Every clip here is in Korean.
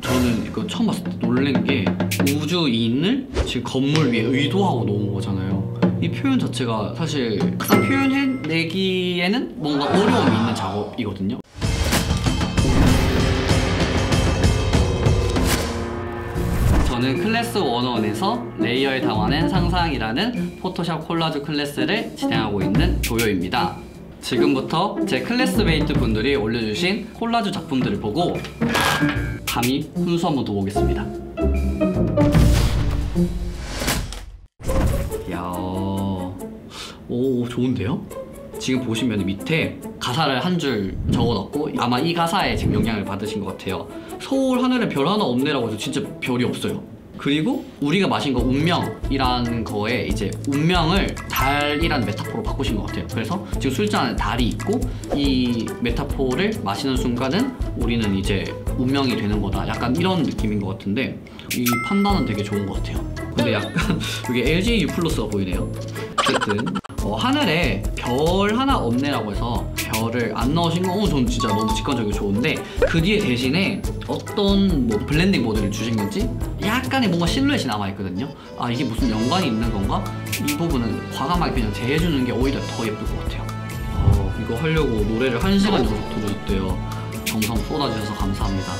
저는 이거 처음 봤을 때 놀란 게 우주인을 지금 건물 위에 의도하고 놓은 거잖아요. 이 표현 자체가 사실 막상 표현해내기에는 뭔가 어려움이 있는 작업이거든요. 저는 클래스 101에서 레이어에 담아낸 상상이라는 포토샵 콜라주 클래스를 진행하고 있는 도요입니다. 지금부터 제 classmate 분들이 올려주신 콜라주 작품들을 보고 감히 훈수 한번 더 보겠습니다. 이야, 오 좋은데요? 지금 보시면 밑에 가사를 한 줄 적어놨고 아마 이 가사에 지금 영향을 받으신 것 같아요. 서울 하늘에 별 하나 없네라고 해서 진짜 별이 없어요. 그리고 우리가 마신 거 운명이라는 거에 이제 운명을 달이라는 메타포로 바꾸신 것 같아요. 그래서 지금 술잔에 달이 있고 이 메타포를 마시는 순간은 우리는 이제 운명이 되는 거다. 약간 이런 느낌인 것 같은데 이 판단은 되게 좋은 것 같아요. 근데 약간 이게 LG U 플러스가 보이네요. 어쨌든 어, 하늘에 별 하나 없네라고 해서 별을 안 넣으신 건 어, 저는 진짜 너무 직관적이고 좋은데 그 뒤에 대신에 어떤 뭐 blending mode를 주신 건지 약간의 뭔가 실루엣이 남아있거든요. 아 이게 무슨 연관이 있는 건가? 이 부분은 과감하게 그냥 제해주는 게 오히려 더 예쁠 것 같아요. 어, 이거 하려고 노래를 한 시간 정도 들으셨대요. 정성 쏟아주셔서 감사합니다.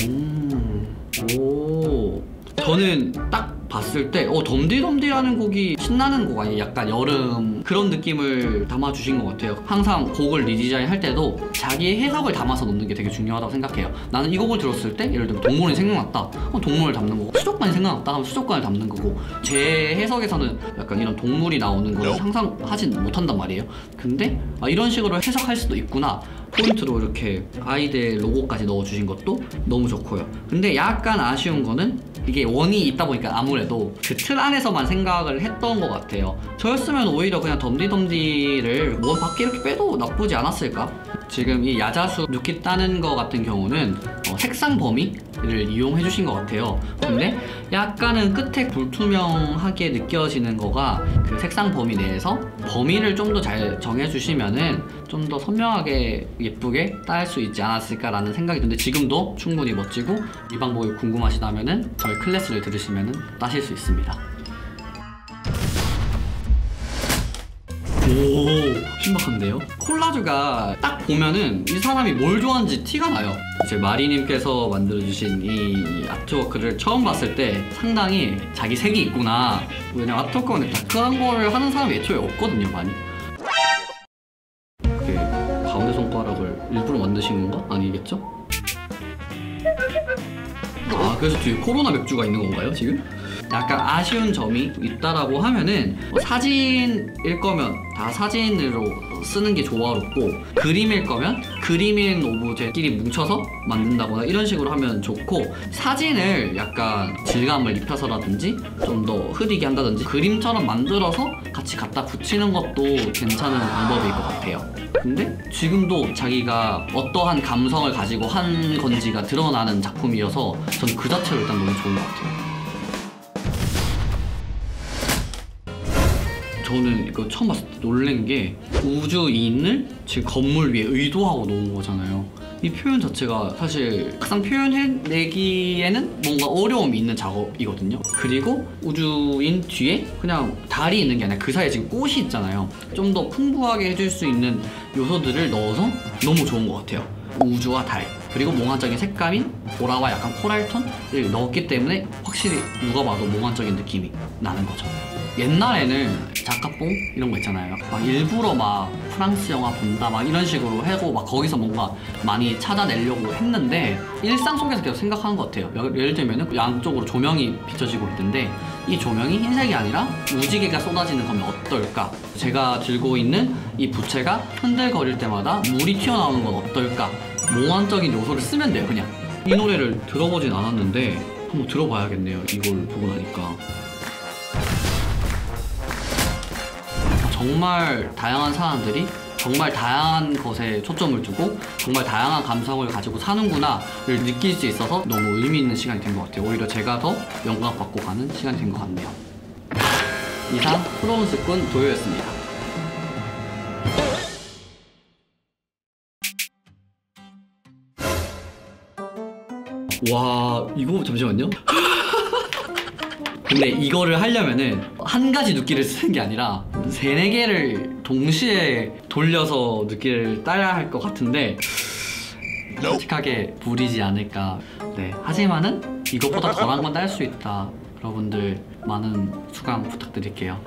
음, 오. 저는 딱 봤을 때, 어, 덤디덤디라는 곡이 신나는 곡 아니에요? 약간 여름 그런 느낌을 담아주신 것 같아요. 항상 곡을 리디자인 할 때도 자기의 해석을 담아서 넣는 게 되게 중요하다고 생각해요. 나는 이 곡을 들었을 때, 예를 들면 동물이 생각났다. 어, 동물을 담는 거고, 수족관이 생각났다 하면 수족관을 담는 거고, 제 해석에서는 약간 이런 동물이 나오는 걸 상상하진 못한단 말이에요. 근데, 아, 이런 식으로 해석할 수도 있구나. 포인트로 이렇게 아이들 로고까지 넣어주신 것도 너무 좋고요. 근데 약간 아쉬운 거는 이게 원이 있다 보니까 아무래도 그 틀 안에서만 생각을 했던 것 같아요. 저였으면 오히려 그냥 덤디덤디를 원 밖에 이렇게 빼도 나쁘지 않았을까? 지금 이 야자수 누키 따는 거 같은 경우는 어, 색상 범위를 이용해 주신 것 같아요. 근데 약간은 끝에 불투명하게 느껴지는 거가 그 색상 범위 내에서 범위를 좀 더 잘 정해 주시면은 좀 더 선명하게 예쁘게 딸 수 있지 않았을까 라는 생각이 드는데 지금도 충분히 멋지고 이 방법이 궁금하시다면은 저희 클래스를 들으시면은 따실 수 있습니다. 오 신박한데요? 콜라주가 딱 보면은 이 사람이 뭘 좋아하는지 티가 나요 이제 마리님께서 만들어주신 이 artwork를 처음 봤을 때 상당히 자기 색이 있구나 왜냐면 아트워크는 다크한 거를 하는 사람이 애초에 없거든요 많이 이렇게 가운데 손가락을 일부러 만드신 건가? 아니겠죠? 아 그래서 뒤에 코로나 맥주가 있는 건가요 지금? 약간 아쉬운 점이 있다라고 하면은 뭐 사진일 거면 다 사진으로 쓰는 게 조화롭고 그림일 거면 그림인 오브제끼리 뭉쳐서 만든다거나 이런 식으로 하면 좋고 사진을 약간 질감을 입혀서라든지 좀 더 흐리게 한다든지 그림처럼 만들어서 같이 갖다 붙이는 것도 괜찮은 방법일 것 같아요. 근데 지금도 자기가 어떠한 감성을 가지고 한 건지가 드러나는 작품이어서 전 그 자체로 일단 너무 좋은 것 같아요. 저는 이거 처음 봤을 때 놀란 게 우주인을 지금 건물 위에 의도하고 놓은 거잖아요. 이 표현 자체가 사실 막상 표현해내기에는 뭔가 어려움이 있는 작업이거든요. 그리고 우주인 뒤에 그냥 달이 있는 게 아니라 그 사이에 지금 꽃이 있잖아요. 좀 더 풍부하게 해줄 수 있는 요소들을 넣어서 너무 좋은 것 같아요. 우주와 달 그리고 몽환적인 색감인 보라와 약간 코랄 톤을 넣었기 때문에 확실히 누가 봐도 몽환적인 느낌이 나는 거죠. 옛날에는 작가뽕 이런 거 있잖아요. 막 일부러 막 프랑스 영화 본다 막 이런 식으로 하고 막 거기서 뭔가 많이 찾아내려고 했는데 일상 속에서 계속 생각하는 것 같아요. 여- 예를 들면은 양쪽으로 조명이 비춰지고 있는데 이 조명이 흰색이 아니라 무지개가 쏟아지는 거면 어떨까? 제가 들고 있는 이 부채가 흔들거릴 때마다 물이 튀어나오는 건 어떨까? 몽환적인 요소를 쓰면 돼요, 그냥. 이 노래를 들어보진 않았는데 한번 들어봐야겠네요. 이걸 보고 나니까. 정말 다양한 사람들이 정말 다양한 것에 초점을 두고 정말 다양한 감성을 가지고 사는구나를 느낄 수 있어서 너무 의미 있는 시간이 된 것 같아요. 오히려 제가 더 영감 받고 가는 시간이 된 것 같네요. 이상 프로운 습군 도요였습니다. 와 이거 잠시만요. 근데 이거를 하려면은 한 가지 눕기를 쓰는 게 아니라 세네 개를 동시에 돌려서 눕기를 따야 할 것 같은데 솔직하게 무리지 않을까. 네. 하지만은 이것보다 덜한 건 딸 수 있다. 여러분들 많은 수강 부탁드릴게요.